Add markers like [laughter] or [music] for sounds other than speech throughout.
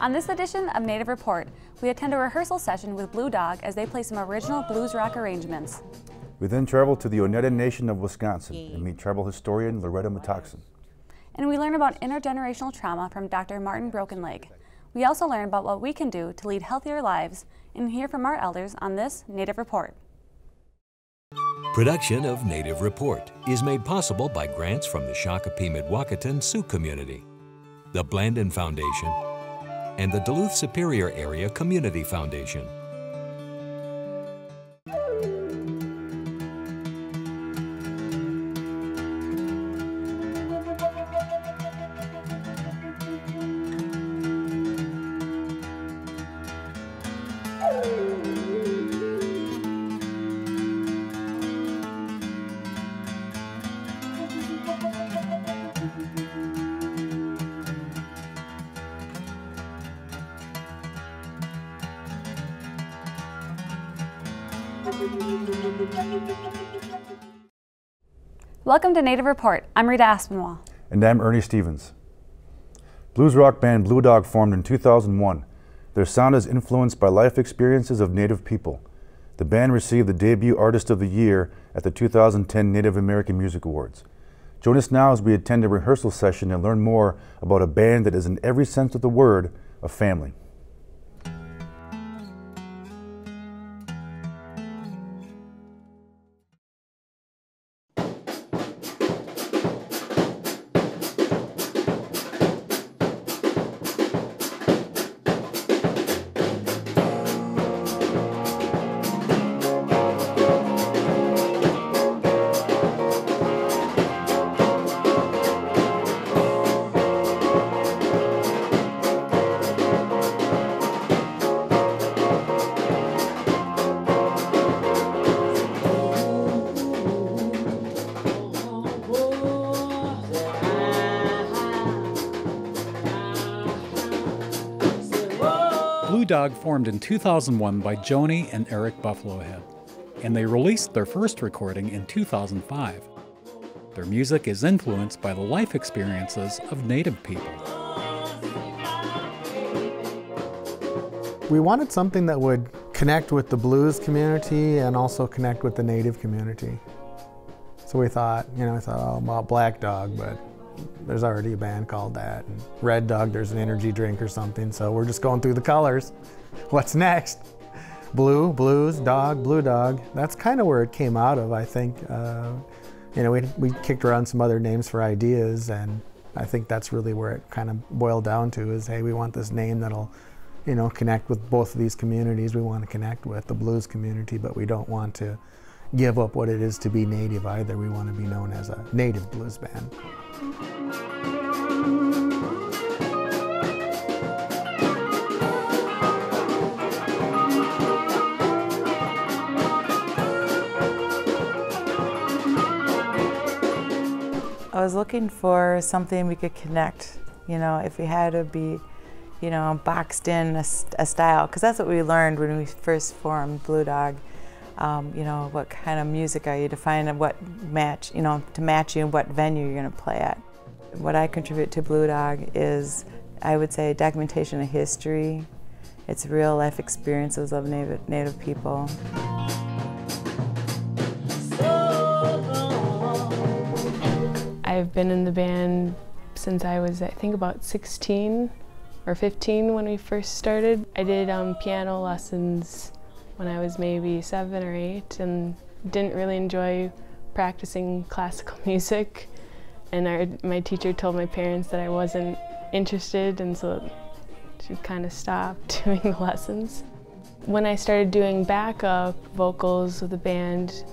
On this edition of Native Report, we attend a rehearsal session with Blue Dog as they play some original blues rock arrangements. We then travel to the Oneida Nation of Wisconsin and meet tribal historian Loretta Metoxen. And we learn about intergenerational trauma from Dr. Martin Brokenleg. We also learn about what we can do to lead healthier lives and hear from our elders on this Native Report. Production of Native Report is made possible by grants from the Shakopee Mdewakanton Sioux community, the Blandin Foundation, and the Duluth Superior Area Community Foundation. Welcome to Native Report. I'm Rita Aspinwall. And I'm Ernie Stevens. Blues rock band Blue Dog formed in 2001. Their sound is influenced by life experiences of Native people. The band received the Debut Artist of the Year at the 2010 Native American Music Awards. Join us now as we attend a rehearsal session and learn more about a band that is, in every sense of the word, a family. Dog formed in 2001 by Joni and Eric Buffalohead, and they released their first recording in 2005. Their music is influenced by the life experiences of Native people. We wanted something that would connect with the blues community and also connect with the Native community. So we thought, you know, I thought, oh, well, Black Dog, but there's already a band called that. And Red Dog, there's an energy drink or something. So we're just going through the colors. [laughs] What's next? Blue, blues, dog, blue dog. That's kind of where it came out of, I think. Uh, you know, we, we kicked around some other names for ideas, and I think that's really where it kind of boiled down to is, hey, we want this name that'll, you know, connect with both of these communities. We want to connect with the blues community, but we don't want to give up what it is to be native either. We want to be known as a native blues band. I was looking for something we could connect, you know, if we had to be, you know, boxed in a, a style, because that's what we learned when we first formed Blue Dog. Um, you know, what kind of music are you to find what match, you know, to match you and what venue you're going to play at. What I contribute to Blue Dog is, I would say, documentation of history. It's real life experiences of Native, Native people. I've been in the band since I was, I think, about 16 or 15 when we first started. I did um, piano lessons when I was maybe seven or eight and didn't really enjoy practicing classical [laughs] music. And my teacher told my parents that I wasn't interested, and so she kind of stopped [laughs] doing the lessons. When I started doing backup vocals with the band,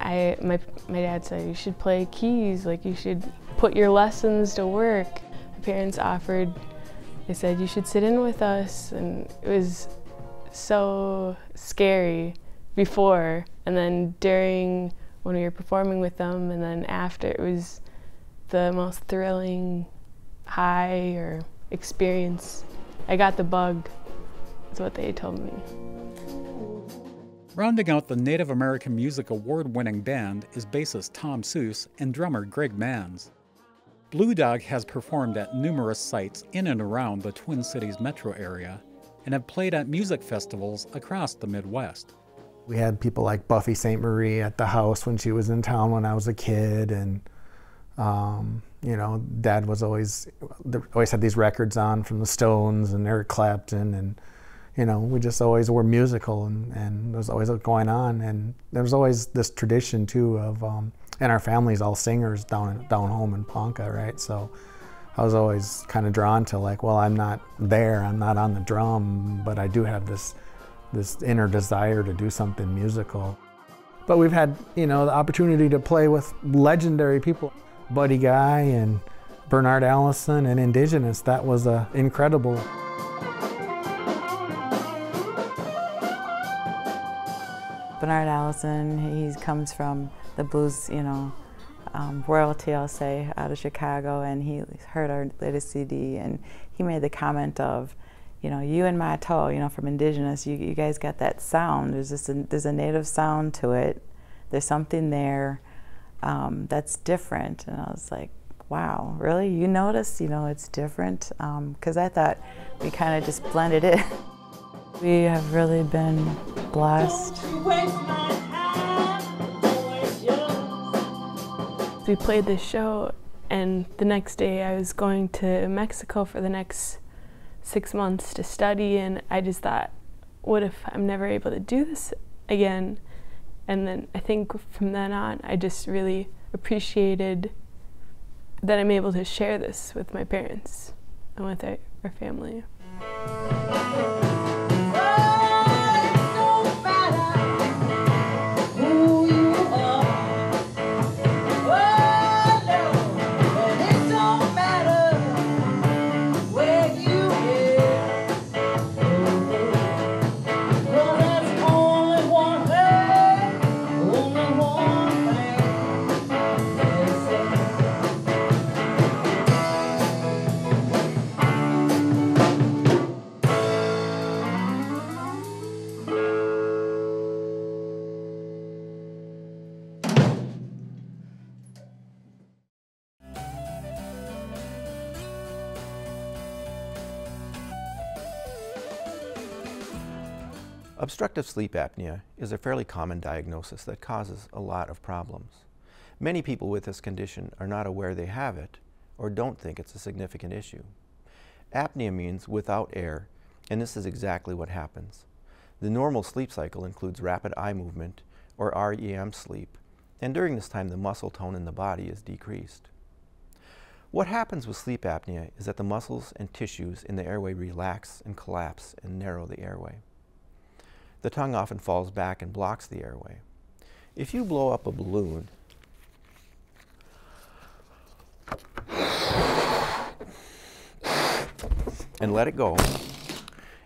I, my, my dad said, you should play keys, like you should put your lessons to work. My parents offered, they said, you should sit in with us, and it was so scary before, and then during when we were performing with them, and then after, it was the most thrilling high or experience. I got the bug, is what they told me. Rounding out the Native American Music Award winning band is bassist Tom Seuss and drummer Greg Manns. Blue Dog has performed at numerous sites in and around the Twin Cities metro area and have played at music festivals across the Midwest. We had people like Buffy Sainte-Marie at the house when she was in town when I was a kid, and um, you know, Dad was always always had these records on from the Stones and Eric Clapton, and you know, we just always were musical, and and there was always going on, and there was always this tradition too of, um, and our family's all singers down down home in Ponca, right? So. I was always kind of drawn to like, well, I'm not there, I'm not on the drum, but I do have this this inner desire to do something musical. But we've had, you know, the opportunity to play with legendary people, Buddy Guy and Bernard Allison and Indigenous. That was uh, incredible. Bernard Allison, he comes from the blues, you know, um, royalty, I'll say, out of Chicago, and he heard our latest CD, and he made the comment of, you know, you and Mato, you know, from Indigenous, you, you guys got that sound. There's just a, there's a native sound to it. There's something there um, that's different. And I was like, wow, really? You notice, you know, it's different? Because um, I thought we kind of just blended it. [laughs] we have really been blessed. We played this show, and the next day I was going to Mexico for the next six months to study, and I just thought, what if I'm never able to do this again? And then I think from then on, I just really appreciated that I'm able to share this with my parents and with our, our family. Obstructive sleep apnea is a fairly common diagnosis that causes a lot of problems. Many people with this condition are not aware they have it or don't think it's a significant issue. Apnea means without air, and this is exactly what happens. The normal sleep cycle includes rapid eye movement, or REM sleep, and during this time the muscle tone in the body is decreased. What happens with sleep apnea is that the muscles and tissues in the airway relax and collapse and narrow the airway the tongue often falls back and blocks the airway. If you blow up a balloon, and let it go,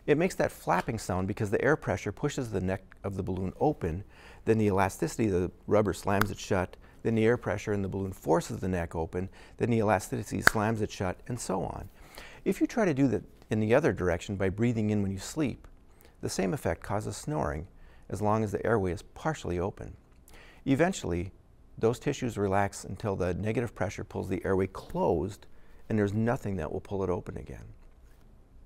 it makes that flapping sound because the air pressure pushes the neck of the balloon open, then the elasticity of the rubber slams it shut, then the air pressure in the balloon forces the neck open, then the elasticity slams it shut, and so on. If you try to do that in the other direction by breathing in when you sleep, the same effect causes snoring as long as the airway is partially open. Eventually, those tissues relax until the negative pressure pulls the airway closed and there's nothing that will pull it open again.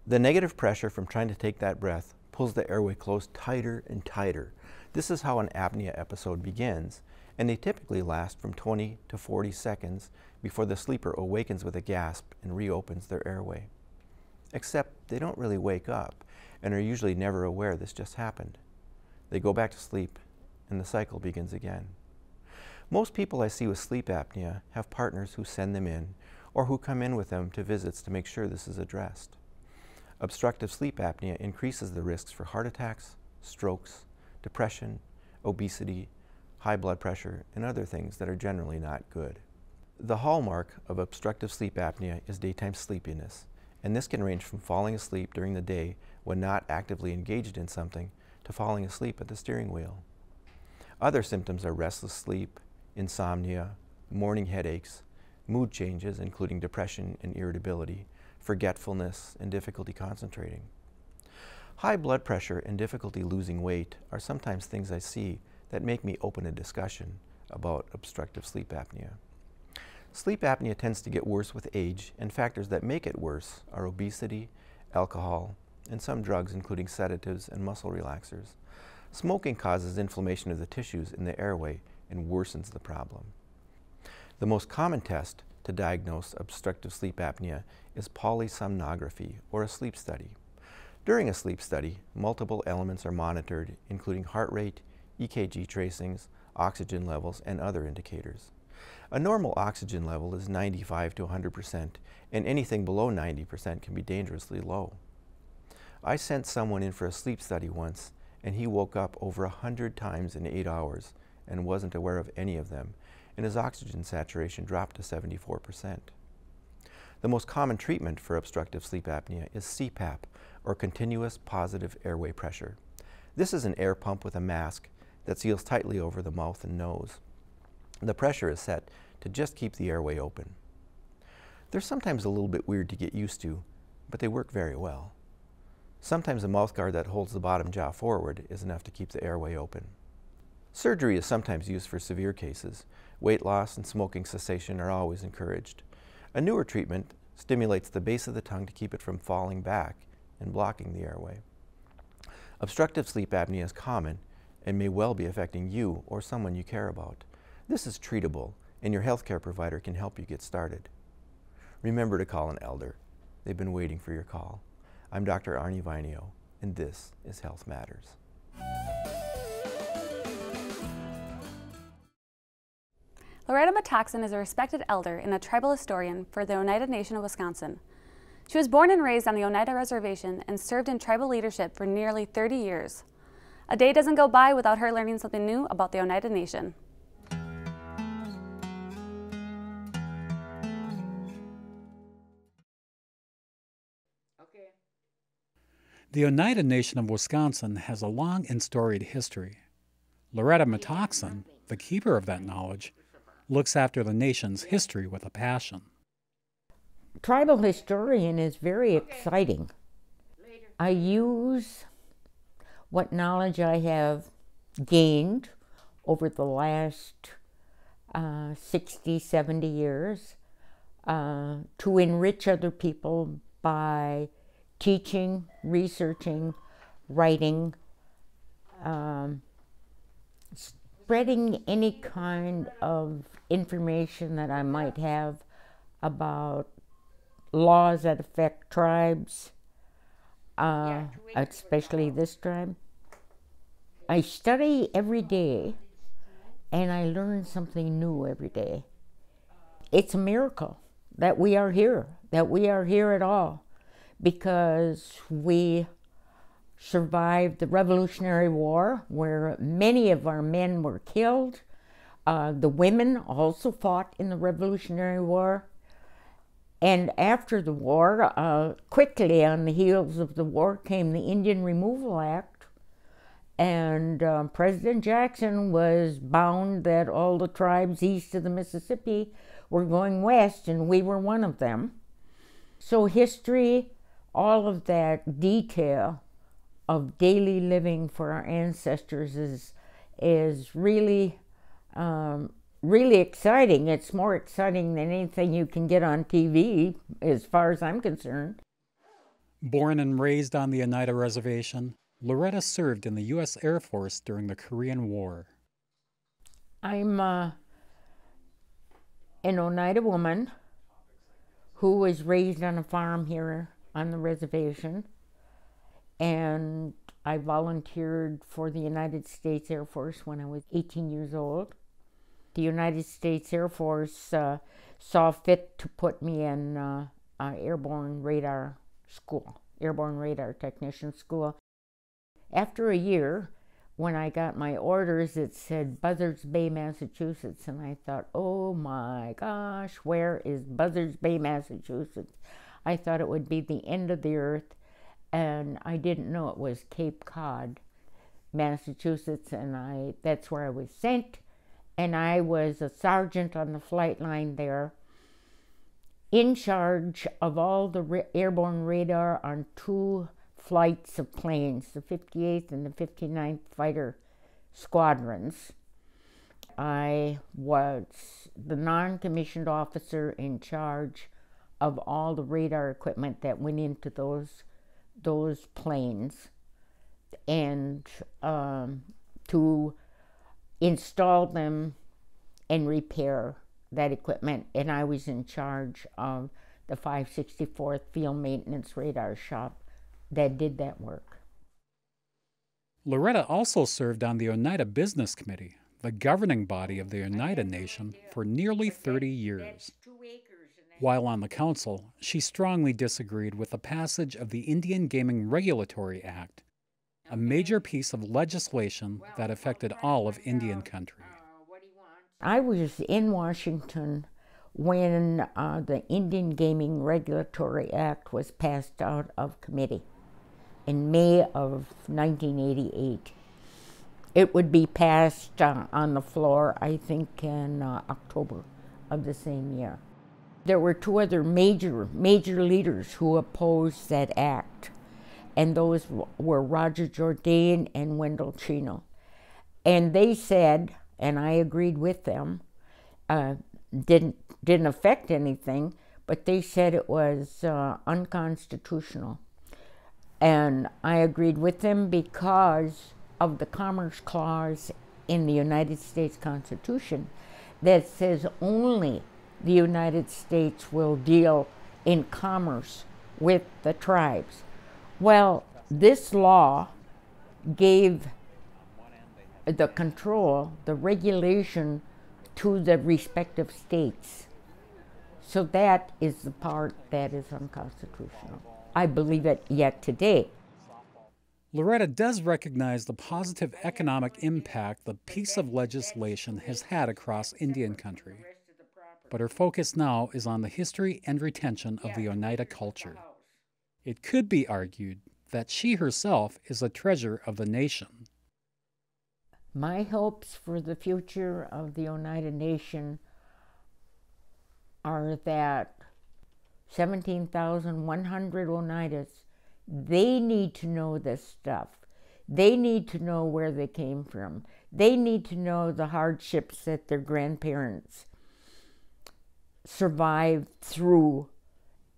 The negative pressure from trying to take that breath pulls the airway closed tighter and tighter. This is how an apnea episode begins, and they typically last from 20 to 40 seconds before the sleeper awakens with a gasp and reopens their airway. Except they don't really wake up and are usually never aware this just happened. They go back to sleep and the cycle begins again. Most people I see with sleep apnea have partners who send them in or who come in with them to visits to make sure this is addressed. Obstructive sleep apnea increases the risks for heart attacks, strokes, depression, obesity, high blood pressure, and other things that are generally not good. The hallmark of obstructive sleep apnea is daytime sleepiness, and this can range from falling asleep during the day when not actively engaged in something to falling asleep at the steering wheel. Other symptoms are restless sleep, insomnia, morning headaches, mood changes including depression and irritability, forgetfulness, and difficulty concentrating. High blood pressure and difficulty losing weight are sometimes things I see that make me open a discussion about obstructive sleep apnea. Sleep apnea tends to get worse with age, and factors that make it worse are obesity, alcohol, and some drugs including sedatives and muscle relaxers. Smoking causes inflammation of the tissues in the airway and worsens the problem. The most common test to diagnose obstructive sleep apnea is polysomnography, or a sleep study. During a sleep study, multiple elements are monitored, including heart rate, EKG tracings, oxygen levels, and other indicators. A normal oxygen level is 95 to 100%, and anything below 90% can be dangerously low. I sent someone in for a sleep study once, and he woke up over 100 times in eight hours and wasn't aware of any of them, and his oxygen saturation dropped to 74%. The most common treatment for obstructive sleep apnea is CPAP, or continuous positive airway pressure. This is an air pump with a mask that seals tightly over the mouth and nose. The pressure is set to just keep the airway open. They're sometimes a little bit weird to get used to, but they work very well. Sometimes a mouthguard that holds the bottom jaw forward is enough to keep the airway open. Surgery is sometimes used for severe cases. Weight loss and smoking cessation are always encouraged. A newer treatment stimulates the base of the tongue to keep it from falling back and blocking the airway. Obstructive sleep apnea is common and may well be affecting you or someone you care about. This is treatable, and your healthcare provider can help you get started. Remember to call an elder. They've been waiting for your call. I'm Dr. Arnie Vainio, and this is Health Matters. Loretta Metoxen is a respected elder and a tribal historian for the Oneida Nation of Wisconsin. She was born and raised on the Oneida Reservation and served in tribal leadership for nearly 30 years. A day doesn't go by without her learning something new about the Oneida Nation. The Oneida Nation of Wisconsin has a long and storied history. Loretta Metoxen, the keeper of that knowledge, looks after the nation's history with a passion. Tribal historian is very exciting. I use what knowledge I have gained over the last uh, 60, 70 years uh, to enrich other people by teaching, researching, writing, um, spreading any kind of information that I might have about laws that affect tribes, uh, especially this tribe. I study every day and I learn something new every day. It's a miracle that we are here, that we are here at all because we survived the Revolutionary War, where many of our men were killed. Uh, the women also fought in the Revolutionary War. And after the war, uh, quickly on the heels of the war, came the Indian Removal Act. And uh, President Jackson was bound that all the tribes east of the Mississippi were going west, and we were one of them. So history all of that detail of daily living for our ancestors is is really um, really exciting. It's more exciting than anything you can get on TV, as far as I'm concerned. Born and raised on the Oneida Reservation, Loretta served in the U.S. Air Force during the Korean War. I'm uh, an Oneida woman who was raised on a farm here on the reservation. And I volunteered for the United States Air Force when I was 18 years old. The United States Air Force uh, saw fit to put me in uh, uh, airborne radar school, airborne radar technician school. After a year, when I got my orders, it said Buzzards Bay, Massachusetts, and I thought, oh my gosh, where is Buzzards Bay, Massachusetts? I thought it would be the end of the earth, and I didn't know it was Cape Cod, Massachusetts, and I that's where I was sent, and I was a sergeant on the flight line there, in charge of all the airborne radar on two flights of planes, the 58th and the 59th Fighter Squadrons. I was the non commissioned officer in charge of all the radar equipment that went into those, those planes and um, to install them and repair that equipment. And I was in charge of the 564th Field Maintenance Radar Shop that did that work. Loretta also served on the Oneida Business Committee, the governing body of the Oneida Nation, for nearly 30 years. While on the council, she strongly disagreed with the passage of the Indian Gaming Regulatory Act, a major piece of legislation that affected all of Indian country. I was in Washington when uh, the Indian Gaming Regulatory Act was passed out of committee in May of 1988. It would be passed uh, on the floor, I think, in uh, October of the same year. There were two other major, major leaders who opposed that act, and those were Roger Jourdain and Wendell Chino. And they said, and I agreed with them, uh, didn't didn't affect anything, but they said it was uh, unconstitutional. And I agreed with them because of the Commerce Clause in the United States Constitution that says only the United States will deal in commerce with the tribes. Well, this law gave the control, the regulation to the respective states. So that is the part that is unconstitutional. I believe it yet today. Loretta does recognize the positive economic impact the piece of legislation has had across Indian country. But her focus now is on the history and retention of the Oneida culture. It could be argued that she herself is a treasure of the nation. My hopes for the future of the Oneida Nation are that 17,100 Oneidas, they need to know this stuff. They need to know where they came from. They need to know the hardships that their grandparents survived through,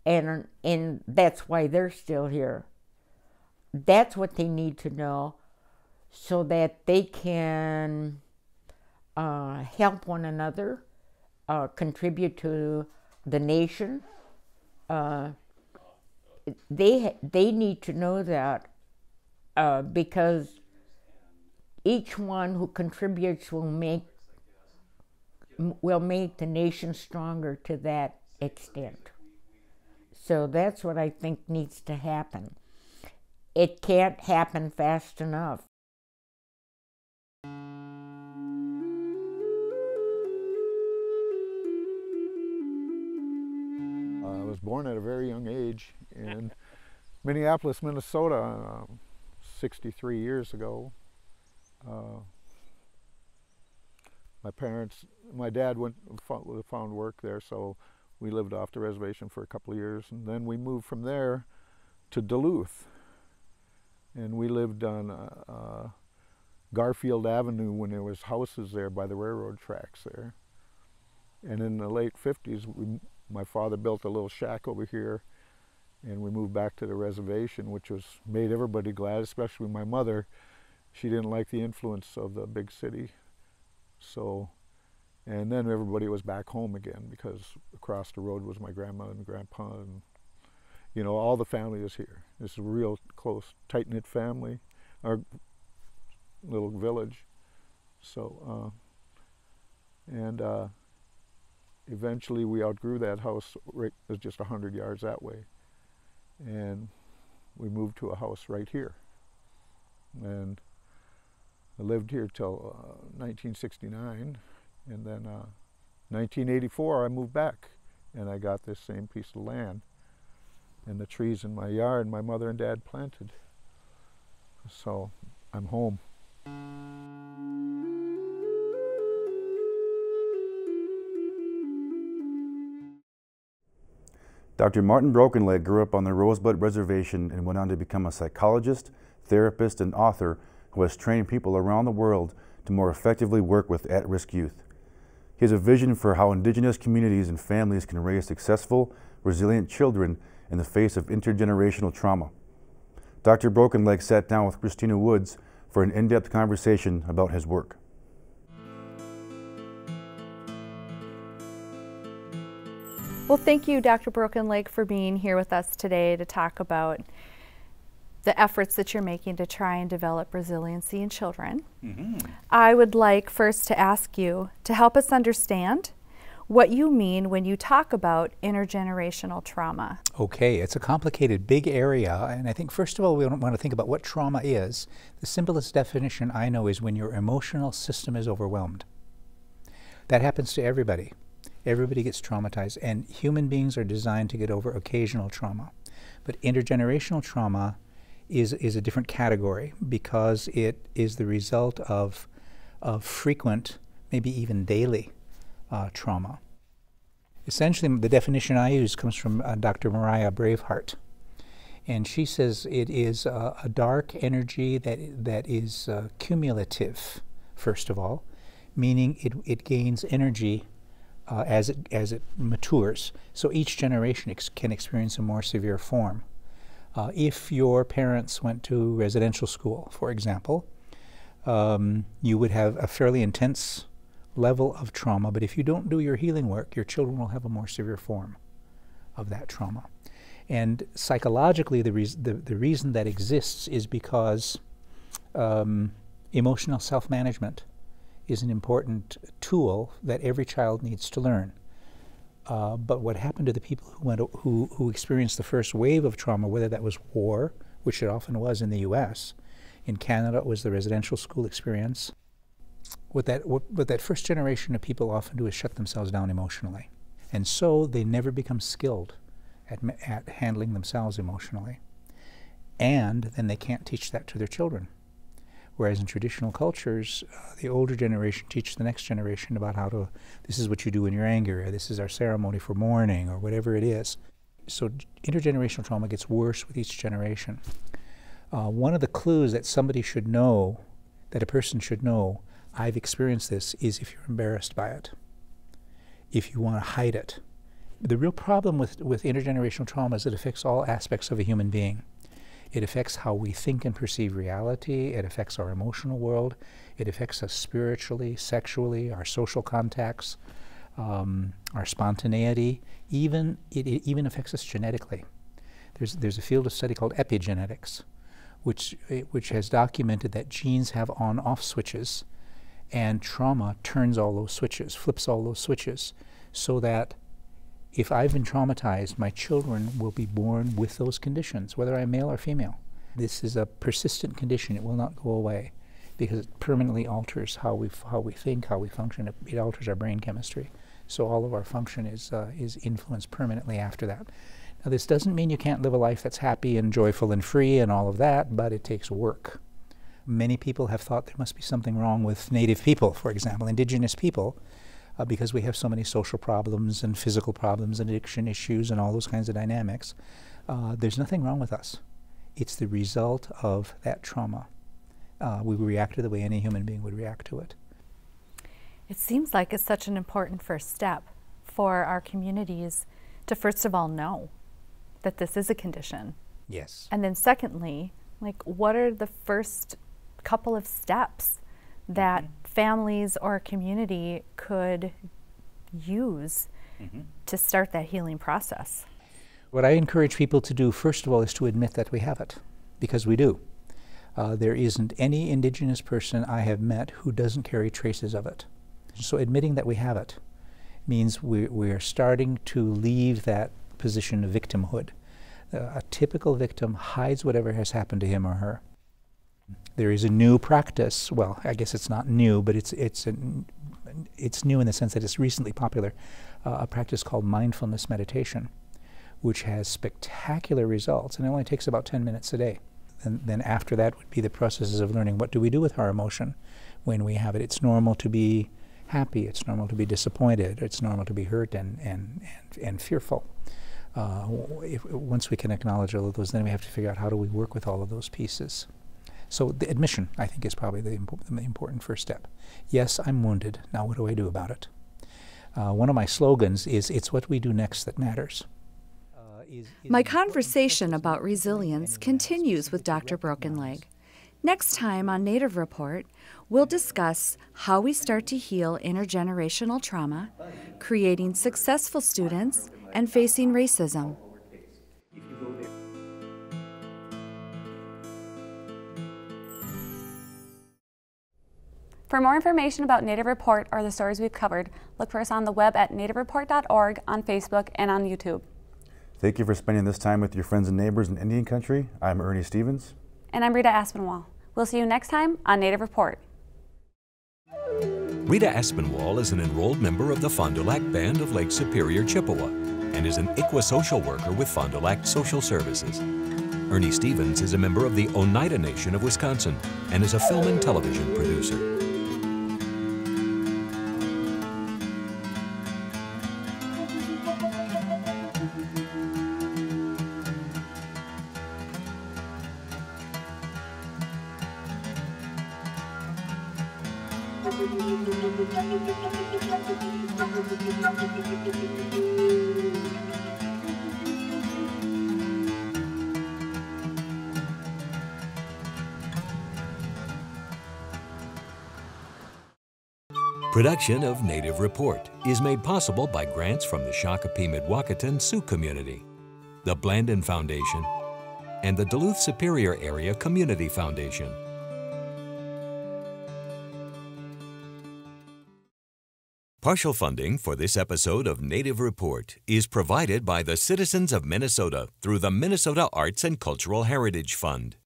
and, and that's why they're still here. That's what they need to know so that they can uh, help one another, uh, contribute to the nation, uh, they they need to know that uh, because each one who contributes will make will make the nation stronger to that extent. So that's what I think needs to happen. It can't happen fast enough. I was born at a very young age in Minneapolis, Minnesota, uh, 63 years ago. Uh, my parents, my dad went found work there, so we lived off the reservation for a couple of years, and then we moved from there to Duluth, and we lived on uh, uh Garfield Avenue when there was houses there by the railroad tracks there. And in the late 50s, we my father built a little shack over here and we moved back to the reservation, which was made everybody glad, especially my mother. She didn't like the influence of the big city. So, and then everybody was back home again because across the road was my grandma and grandpa and, you know, all the family is here. This is a real close, tight-knit family, our little village. So, uh, and uh, eventually we outgrew that house right it was just 100 yards that way and we moved to a house right here and I lived here till uh, 1969 and then uh, 1984 I moved back and I got this same piece of land and the trees in my yard my mother and dad planted so I'm home. Dr. Martin Brokenleg grew up on the Rosebud Reservation and went on to become a psychologist, therapist, and author who has trained people around the world to more effectively work with at risk youth. He has a vision for how Indigenous communities and families can raise successful, resilient children in the face of intergenerational trauma. Dr. Brokenleg sat down with Christina Woods for an in depth conversation about his work. Well, thank you, Dr. Brokenleg, for being here with us today to talk about the efforts that you're making to try and develop resiliency in children. Mm -hmm. I would like first to ask you to help us understand what you mean when you talk about intergenerational trauma. Okay, it's a complicated, big area, and I think first of all we want to think about what trauma is. The simplest definition I know is when your emotional system is overwhelmed. That happens to everybody. Everybody gets traumatized, and human beings are designed to get over occasional trauma. But intergenerational trauma is, is a different category because it is the result of, of frequent, maybe even daily, uh, trauma. Essentially, the definition I use comes from uh, Dr. Mariah Braveheart. And she says it is uh, a dark energy that, that is uh, cumulative, first of all, meaning it, it gains energy uh, as, it, as it matures. So each generation ex can experience a more severe form. Uh, if your parents went to residential school, for example, um, you would have a fairly intense level of trauma, but if you don't do your healing work, your children will have a more severe form of that trauma. And psychologically, the, reas the, the reason that exists is because um, emotional self management is an important tool that every child needs to learn. Uh, but what happened to the people who, went, who, who experienced the first wave of trauma, whether that was war, which it often was in the US, in Canada it was the residential school experience, what that, what, what that first generation of people often do is shut themselves down emotionally. And so they never become skilled at, at handling themselves emotionally. And then they can't teach that to their children. Whereas in traditional cultures, uh, the older generation teaches the next generation about how to, this is what you do in your anger, this is our ceremony for mourning, or whatever it is. So intergenerational trauma gets worse with each generation. Uh, one of the clues that somebody should know, that a person should know, I've experienced this, is if you're embarrassed by it, if you want to hide it. The real problem with, with intergenerational trauma is it affects all aspects of a human being. It affects how we think and perceive reality. It affects our emotional world. It affects us spiritually, sexually, our social contacts, um, our spontaneity. Even it, it, even affects us genetically. There's there's a field of study called epigenetics, which eh, which has documented that genes have on-off switches, and trauma turns all those switches, flips all those switches, so that if I've been traumatized, my children will be born with those conditions, whether I'm male or female. This is a persistent condition. It will not go away because it permanently alters how we, how we think, how we function. It, it alters our brain chemistry. So all of our function is, uh, is influenced permanently after that. Now, this doesn't mean you can't live a life that's happy and joyful and free and all of that, but it takes work. Many people have thought there must be something wrong with Native people, for example, indigenous people, uh, because we have so many social problems and physical problems and addiction issues and all those kinds of dynamics. Uh, there's nothing wrong with us. It's the result of that trauma. Uh, we react to the way any human being would react to it. It seems like it's such an important first step for our communities to first of all know that this is a condition. Yes. And then secondly, like what are the first couple of steps that mm -hmm families or a community could use mm-hmm. to start that healing process? What I encourage people to do, first of all, is to admit that we have it, because we do. Uh, there isn't any indigenous person I have met who doesn't carry traces of it. So admitting that we have it means we, we are starting to leave that position of victimhood. Uh, a typical victim hides whatever has happened to him or her. There is a new practice. Well, I guess it's not new, but it's it's an, it's new in the sense that it's recently popular. Uh, a practice called mindfulness meditation, which has spectacular results, and it only takes about 10 minutes a day. And then after that would be the processes of learning what do we do with our emotion when we have it. It's normal to be happy. It's normal to be disappointed. It's normal to be hurt and and and, and fearful. Uh, if, once we can acknowledge all of those, then we have to figure out how do we work with all of those pieces. So the admission, I think, is probably the, impo- the important first step. Yes, I'm wounded. Now what do I do about it? Uh, one of my slogans is, it's what we do next that matters. My conversation about resilience continues with Dr. Brokenleg. Next time on Native Report, we'll discuss how we start to heal intergenerational trauma, creating successful students, and facing racism. For more information about Native Report or the stories we've covered, look for us on the web at nativereport.org, on Facebook, and on YouTube. Thank you for spending this time with your friends and neighbors in Indian Country. I'm Ernie Stevens. And I'm Rita Aspinwall. We'll see you next time on Native Report. Rita Aspinwall is an enrolled member of the Fond du Lac Band of Lake Superior, Chippewa, and is an ICWA social worker with Fond du Lac Social Services. Ernie Stevens is a member of the Oneida Nation of Wisconsin and is a film and television producer. Production of Native Report is made possible by grants from the Shakopee Mdewakanton Sioux Community, the Blandin Foundation, and the Duluth Superior Area Community Foundation. Partial funding for this episode of Native Report is provided by the citizens of Minnesota through the Minnesota Arts and Cultural Heritage Fund.